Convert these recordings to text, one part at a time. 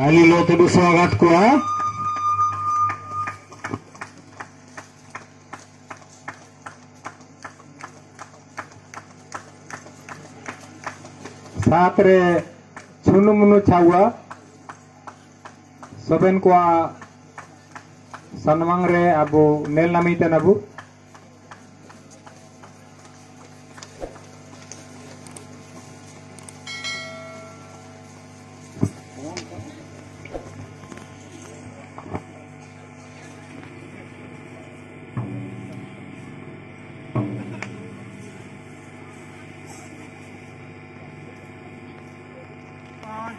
काली लो तो भी स्वागत को साथ रे छुनु मुनु छाउआ सबन को सनमंग रे अब नेल नमीते नबू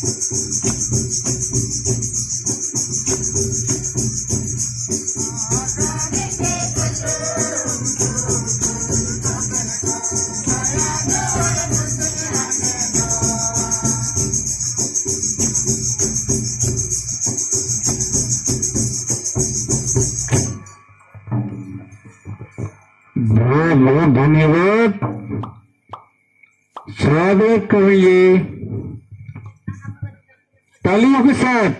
बहुत बहुत धन्यवाद। स्वागत करेंगे के साथ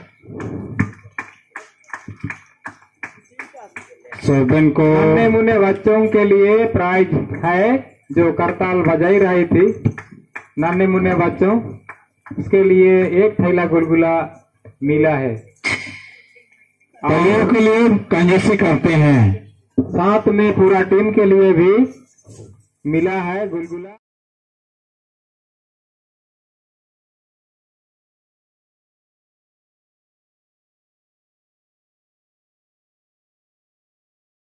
सर्जन को मुन्ने बच्चों के लिए प्राइज है जो करताल बजाई रही थी। नन्हे मुन्ने बच्चों उसके लिए एक थैला गुलगुला मिला है। तालियों के लिए कंजूसी करते हैं। साथ में पूरा टीम के लिए भी मिला है गुलगुला।